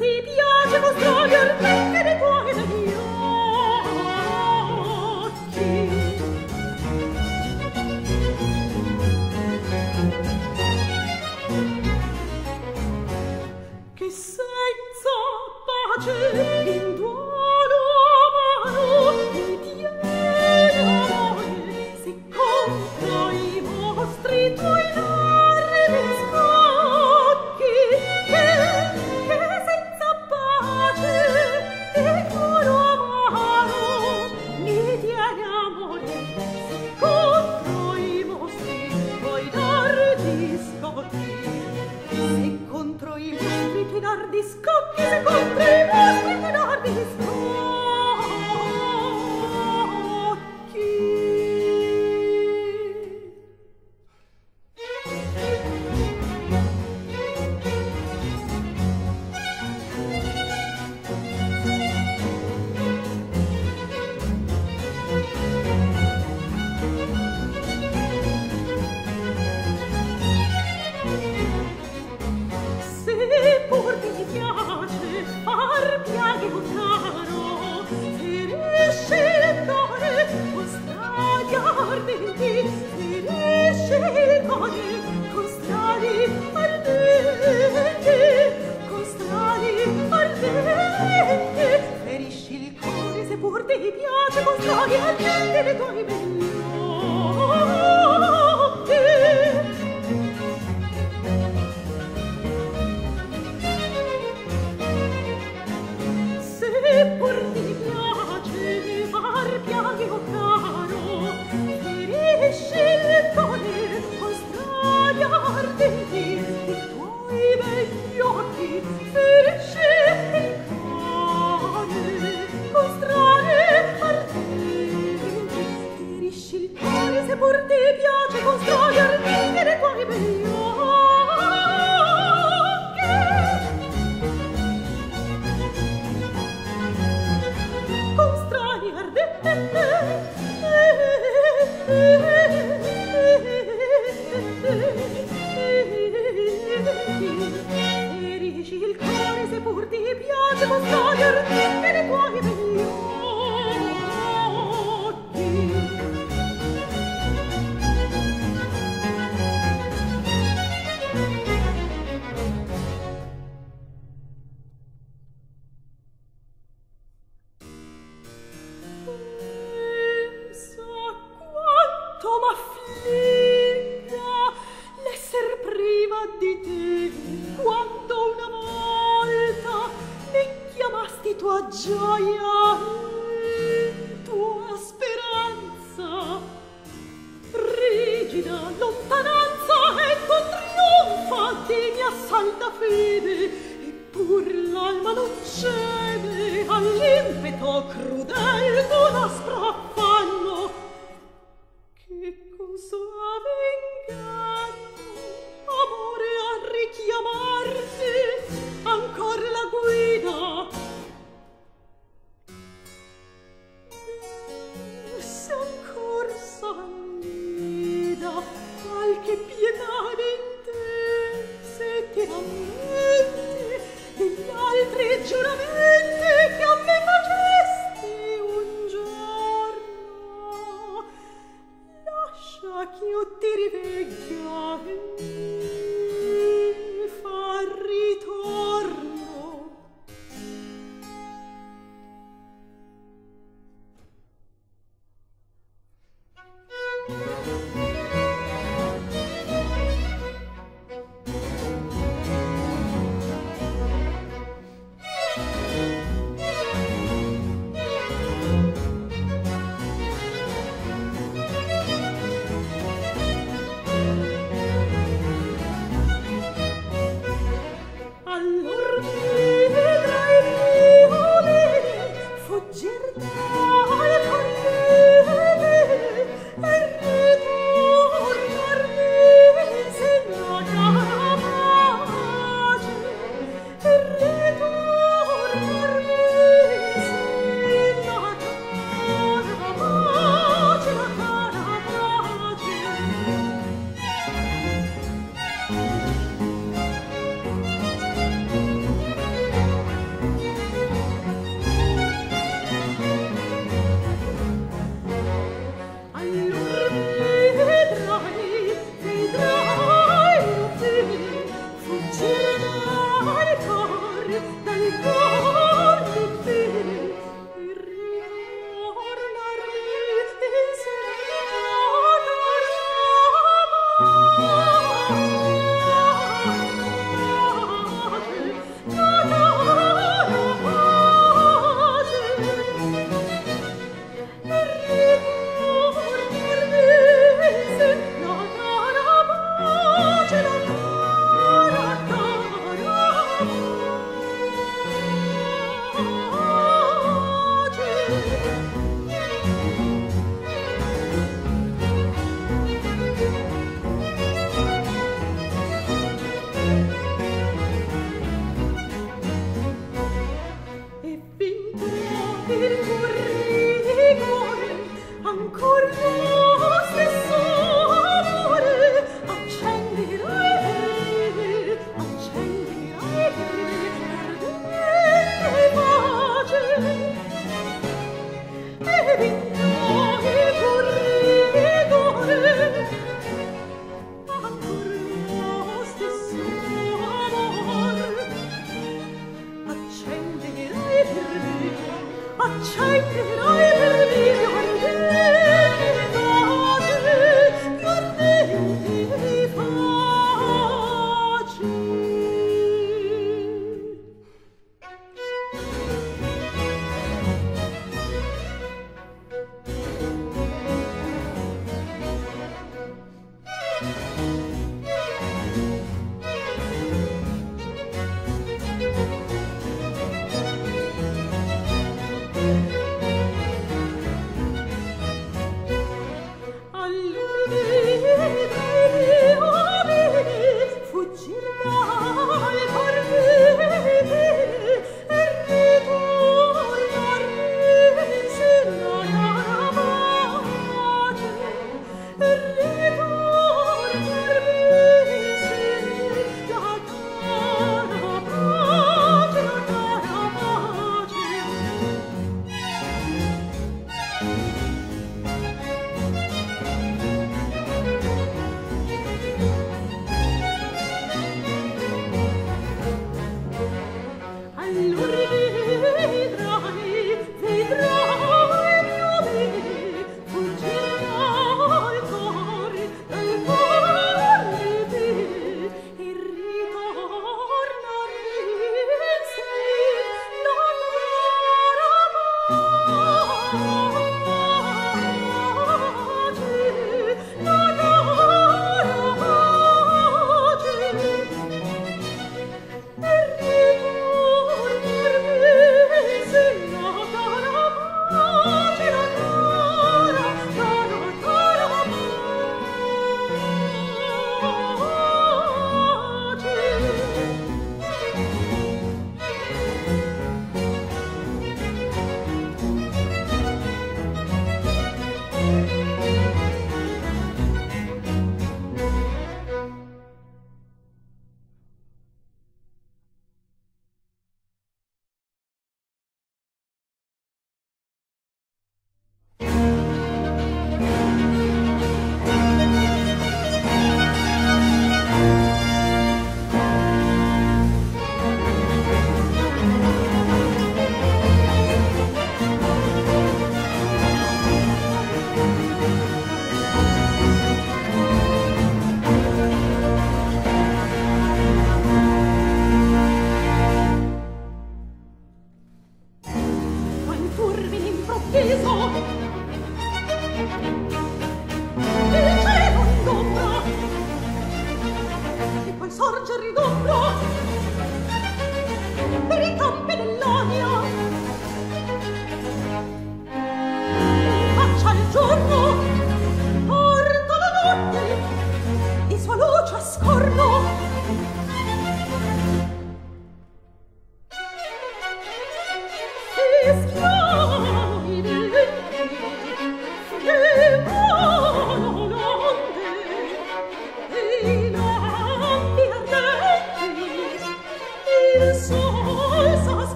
ที pur ti piace construir tigre tuoi belli occhi Construir de te. Dirisci il cuore se pur ti piace construir Tehran.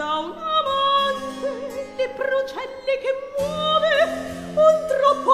da un amante le procelle che muove un troppo